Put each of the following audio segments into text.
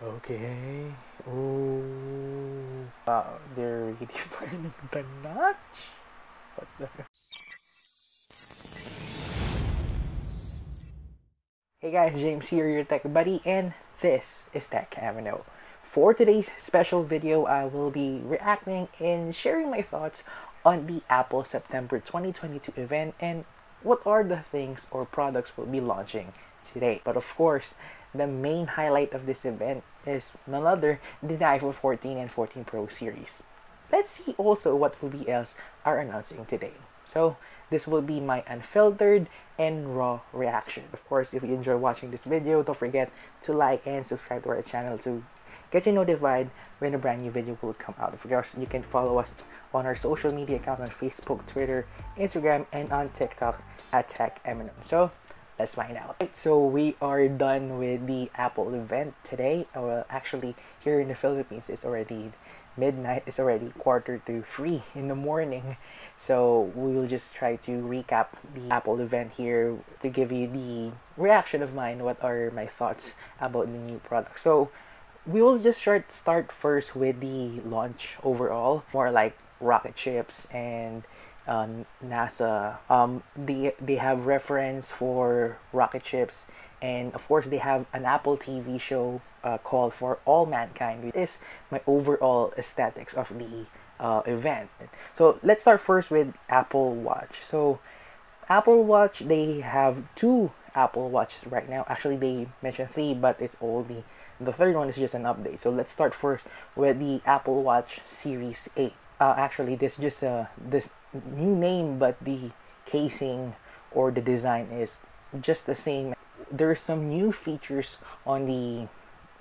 Okay. Oh. Wow, uh, they're redefining the notch? What the Hey guys, James here, your tech buddy, and this is Tech Avenue. For today's special video, I will be reacting and sharing my thoughts on the Apple September 2022 event and what are the things or products we'll be launching today. But of course, the main highlight of this event is none other than the iPhone 14 and 14 Pro series. Let's see also what else are announcing today. So this will be my unfiltered and raw reaction. Of course, if you enjoy watching this video, don't forget to like and subscribe to our channel to get you notified when a brand new video will come out. Of course, you can follow us on our social media accounts on Facebook, Twitter, Instagram, and on TikTok at Tech MNO. So let's find out. Right, so we are done with the Apple event today. Uh, well, actually, here in the Philippines, it's already midnight. It's already quarter to three in the morning. So we will just try to recap the Apple event here to give you the reaction of mine. What are my thoughts about the new product? So we will just start start first with the launch overall, more like rocket ships and uh, NASA. Um, they they have reference for rocket ships, and of course they have an Apple TV show uh, called For All Mankind. Which is my overall aesthetics of the uh, event. So let's start first with Apple Watch. So Apple Watch they have two Apple Watches right now. Actually, they mentioned three, but it's only the third one is just an update. So let's start first with the Apple Watch Series 8 uh, actually this just uh, this new name but the casing or the design is just the same. There are some new features on the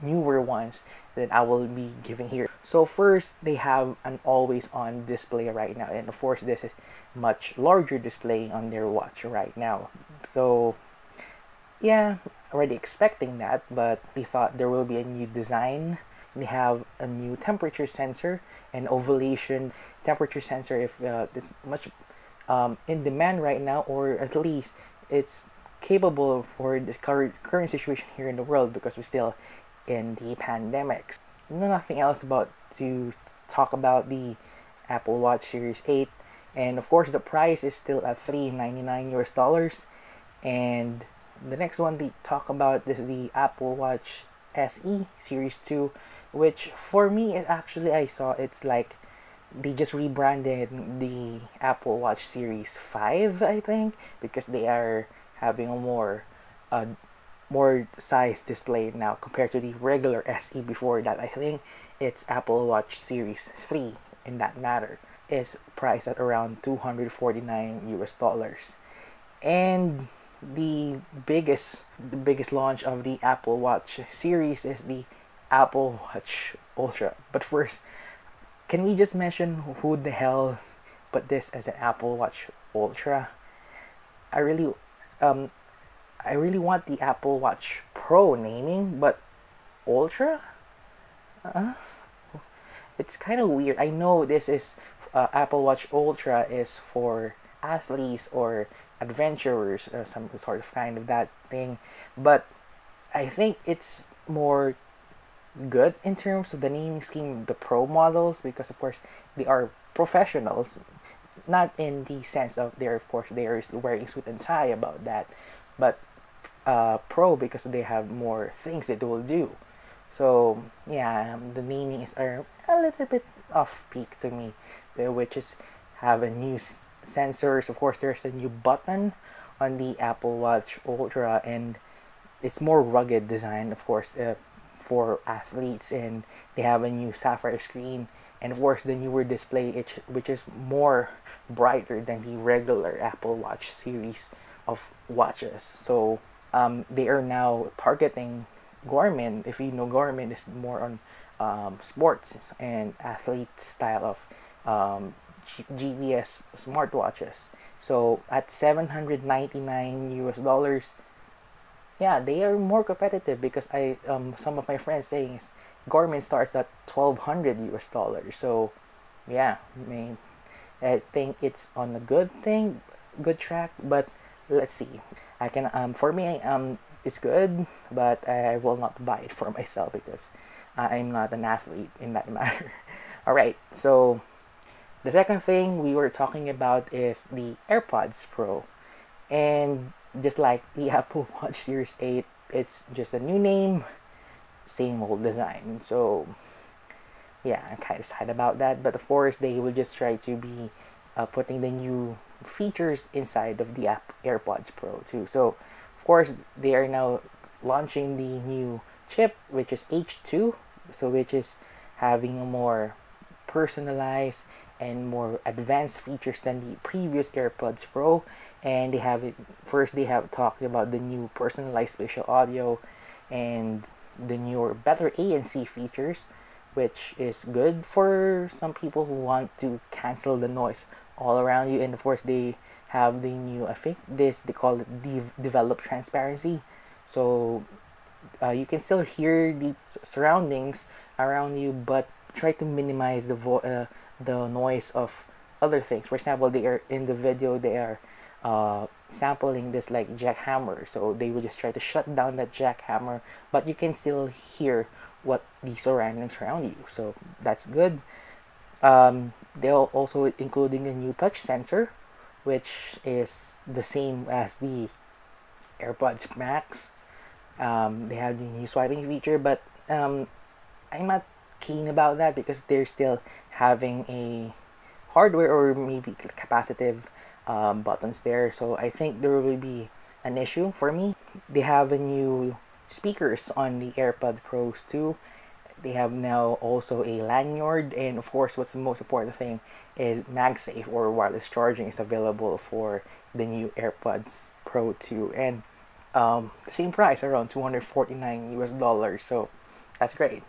newer ones that I will be giving here. So first they have an always on display right now. And of course this is much larger display on their watch right now. So yeah already expecting that but we thought there will be a new design have a new temperature sensor and ovulation temperature sensor. If uh, it's much um, in demand right now or at least it's capable for the current current situation here in the world because we're still in the pandemic nothing else about to talk about the apple watch series 8 and of course the price is still at 399 us dollars. And the next one they talk about is the apple watch se series 2 which for me it actually I saw it's like they just rebranded the Apple Watch Series 5 I think because they are having a more uh, more size display now compared to the regular SE before that. I think it's Apple Watch Series 3 in that matter is priced at around 249 US dollars. And the biggest the biggest launch of the Apple Watch series is the Apple Watch Ultra. But first, can we just mention who the hell put this as an Apple Watch Ultra? I really, um, I really want the Apple Watch Pro naming, but Ultra, uh, it's kind of weird. I know this is uh, Apple Watch Ultra is for athletes or adventurers or some sort of kind of that thing, but I think it's more good in terms of the naming scheme the pro models because of course they are professionals not in the sense of they're of course they're wearing suit and tie about that but uh, pro because they have more things that they will do. So yeah the naming are a little bit off peak to me which is have a new sensors. Of course there's a new button on the apple watch ultra and it's more rugged design of course uh, for athletes and they have a new sapphire screen. And of course the newer display which is more brighter than the regular Apple Watch series of watches. So um, they are now targeting Garmin. If you know Garmin is more on um, sports and athlete style of um, GPS smartwatches. So at 799 US dollars yeah, they are more competitive because I um some of my friends saying Garmin starts at 1200 US dollars. So yeah, I mean I think it's on a good thing, good track, but let's see. I can um for me um is good, but I will not buy it for myself because I'm not an athlete in that matter. All right, so the second thing we were talking about is the AirPods Pro. And just like the Apple Watch Series 8, it's just a new name, same old design. So, yeah, I'm kind of sad about that. But of course, they will just try to be uh, putting the new features inside of the app AirPods Pro too. So, of course, they are now launching the new chip, which is H2, so which is having a more personalized and more advanced features than the previous AirPods Pro. And they have it first. They have talked about the new personalized spatial audio and the newer, better ANC features, which is good for some people who want to cancel the noise all around you. And of course, they have the new. I think this they call it de- develop transparency. So uh, you can still hear the surroundings around you, but try to minimize the vo- uh, the noise of other things. For example, they are in the video they are uh, sampling this like jackhammer, so they will just try to shut down that jackhammer, but you can still hear what the surroundings around you. So that's good. Um, they'll also including a new touch sensor, which is the same as the AirPods Max. Um, they have the new swiping feature, but um, I'm not keen about that because they're still having a hardware or maybe capacitive um, buttons there. So I think there will be an issue for me. They have a new speakers on the AirPod Pros too. They have now also a lanyard, and of course, what's the most important thing is MagSafe or wireless charging is available for the new AirPods Pro 2, and um, the same price around 249 US dollars. So that's great.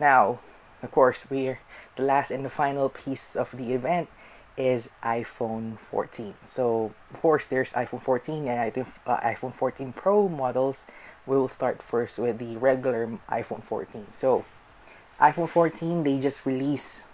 Now, of course, we're the last and the final piece of the event is iPhone 14. So, of course, there's iPhone 14 and I uh, iPhone 14 Pro models. We will start first with the regular iPhone 14. So, iPhone 14 they just released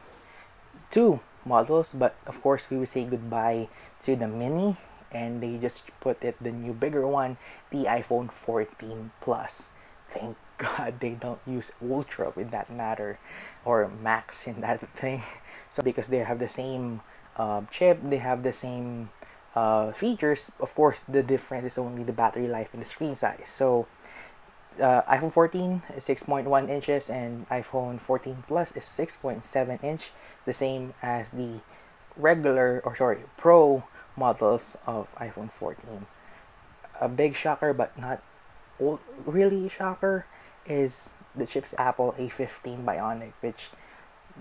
two models, but of course we will say goodbye to the mini and they just put it the new bigger one, the iPhone 14 Plus. Thank God they don't use Ultra in that matter or Max in that thing. So because they have the same uh, chip, they have the same uh, features. Of course, the difference is only the battery life and the screen size. So uh, iPhone 14 is 6.1 inches and iPhone 14 Plus is 6.7 inch, the same as the regular or sorry Pro models of iPhone 14. A big shocker, but not really shocker, is the chips Apple A15 Bionic, which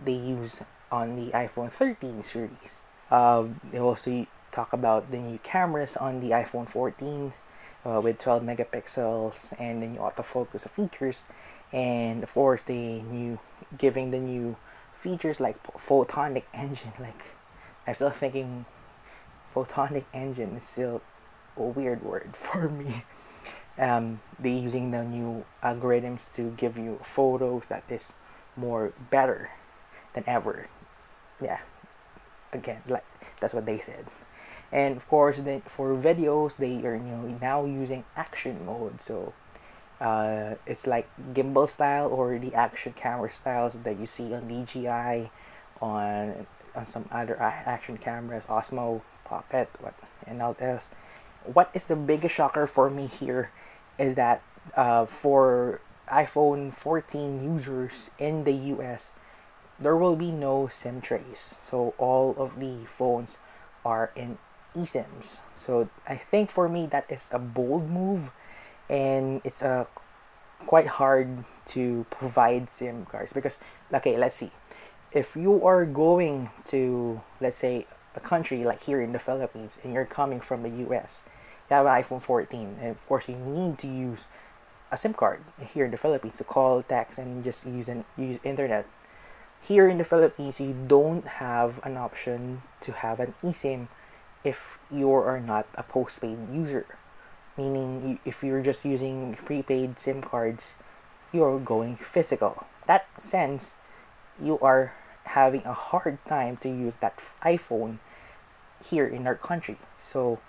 they use on the iPhone 13 series. Uh, they also talk about the new cameras on the iPhone 14 uh, with 12 megapixels and the new autofocus features, and of course the new giving the new features like photonic engine. Like I'm still thinking photonic engine is still a weird word for me. Um, they using the new algorithms to give you photos that is more better than ever. Yeah, again, like that's what they said. And of course, then for videos, they are you know now using action mode. So uh, it's like gimbal style or the action camera styles that you see on DJI, on on some other action cameras, Osmo, Pocket, what and all else. What is the biggest shocker for me here is that uh, for iPhone 14 users in the US, there will be no SIM trays. So all of the phones are in eSIMs. So I think for me that is a bold move, and it's a quite hard to provide SIM cards because okay, let's see. If you are going to let's say a country like here in the Philippines and you're coming from the US, you have an iPhone 14, and of course you need to use a SIM card here in the Philippines to call, text, and just use and use internet. Here in the Philippines, you don't have an option to have an eSIM if you are not a postpaid user. Meaning, if you're just using prepaid SIM cards, you're going physical. That sense, you are having a hard time to use that iPhone here in our country. So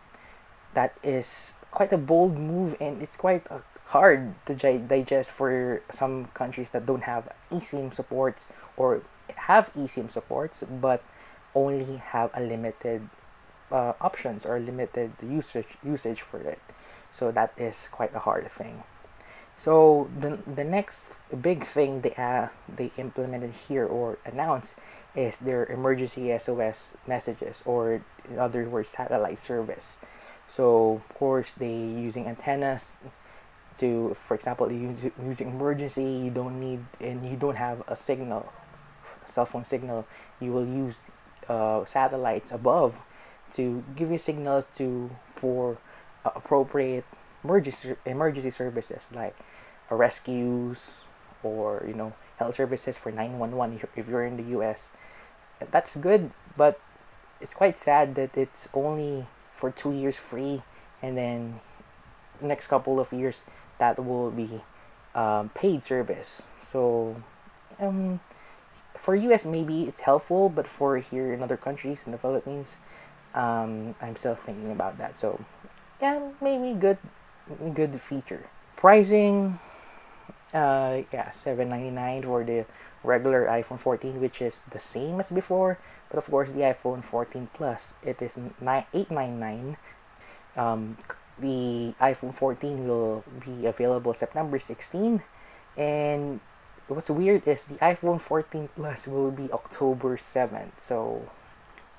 that is quite a bold move and it's quite uh, hard to digest for some countries that don't have eSIM supports or have eSIM supports but only have a limited uh, options or limited usage usage for it. So that is quite a hard thing. So the the next big thing they uh, they implemented here or announced is their emergency SOS messages or in other words satellite service. So of course they using antennas to for example using emergency you don't need and you don't have a signal cell phone signal. You will use uh, satellites above to give you signals to for appropriate emergency emergency services like rescues or you know health services for 911 if you're in the US that's good but it's quite sad that it's only for 2 years free and then next couple of years that will be um, paid service. So um, for US maybe it's helpful but for here in other countries in the Philippines um, I'm still thinking about that. So yeah maybe good good feature. Pricing uh, yeah 799 for the regular iPhone 14 which is the same as before but of course the iPhone 14 Plus it is 899 um, the iPhone 14 will be available September 16 and what's weird is the iPhone 14 Plus will be October 7th so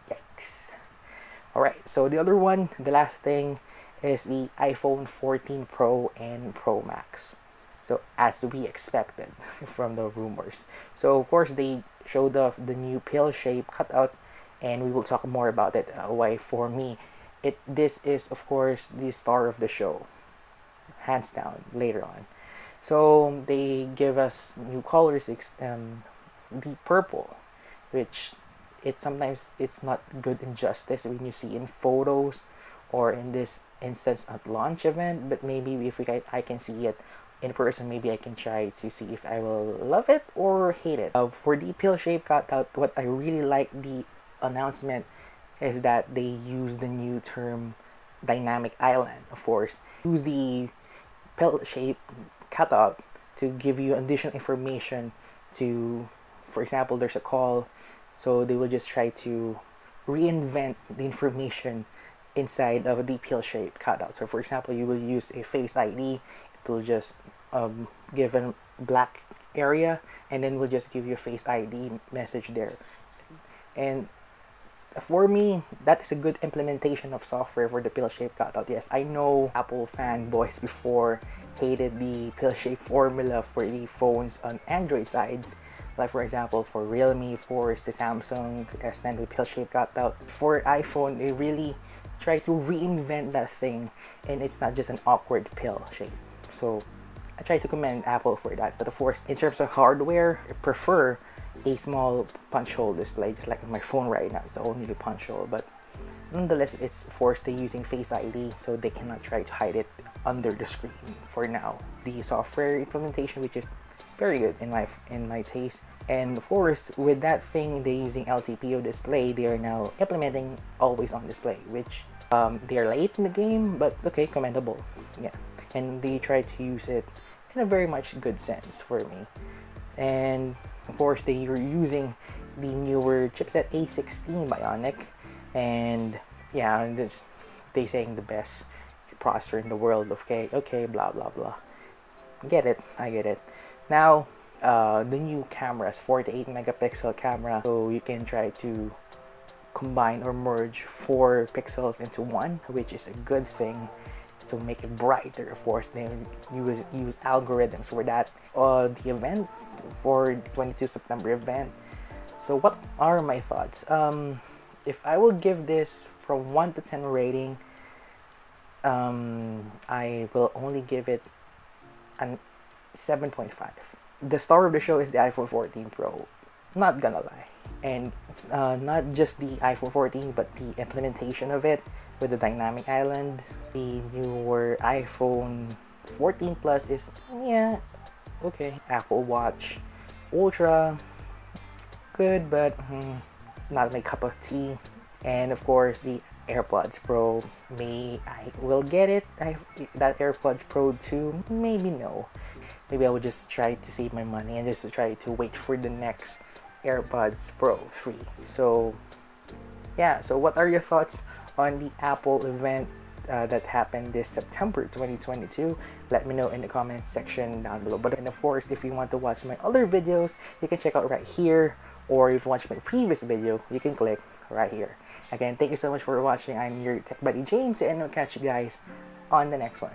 yikes. Alright so the other one the last thing is the iPhone 14 Pro and Pro Max so as we expected from the rumors. So of course they showed off the new pill shape cutout and we will talk more about it uh, why for me. It this is of course the star of the show hands down later on. So they give us new colors um, the purple which it sometimes it's not good injustice when you see in photos or in this instance at launch event but maybe if we can, I can see it in person maybe I can try to see if I will love it or hate it. Uh, for the pill shape cutout what I really like the announcement is that they use the new term dynamic island of course. Use the pill shape cutout to give you additional information to for example there's a call so they will just try to reinvent the information inside of a pill shape cutout so for example you will use a face id it will just um, give a black area and then we'll just give you a face id message there and for me, that is a good implementation of software for the pill shape cutout. Yes, I know Apple fanboys before hated the pill shape formula for the phones on Android sides. Like for example, for Realme, of course, the Samsung S10 with pill shape cutout. For iPhone, they really try to reinvent that thing, and it's not just an awkward pill shape. So I try to commend Apple for that. But of course, in terms of hardware, I prefer a small punch hole display just like my phone right now. It's only the punch hole but nonetheless it's forced to using face id so they cannot try to hide it under the screen for now. The software implementation which is very good in my in my taste. And of course with that thing they're using ltpo display they are now implementing always on display which um, they are late in the game but okay commendable. Yeah. And they try to use it in a very much good sense for me and of course, they were using the newer chipset A16 Bionic, and yeah, they saying the best processor in the world. Okay, okay, blah blah blah. Get it? I get it. Now, uh, the new cameras, 48 megapixel camera, so you can try to combine or merge four pixels into one, which is a good thing to make it brighter. Of course, they use use algorithms for that. Uh, the event for 22 September event. So what are my thoughts? Um, if I will give this from 1 to 10 rating, um, I will only give it an 7.5. The star of the show is the iPhone 14 Pro. Not gonna lie. And uh, not just the iPhone 14, but the implementation of it with the dynamic island. The newer iPhone 14 Plus is, yeah, okay. Apple Watch Ultra, good, but hmm, not my cup of tea. And of course, the AirPods Pro. May I will get it. I that AirPods Pro 2. Maybe no. Maybe I will just try to save my money and just try to wait for the next AirPods Pro 3. So yeah. So what are your thoughts on the Apple event uh, that happened this September 2022. Let me know in the comments section down below. But and of course, if you want to watch my other videos, you can check out right here. Or if you watch my previous video, you can click right here. Again, thank you so much for watching. I'm your tech buddy James, and I'll catch you guys on the next one.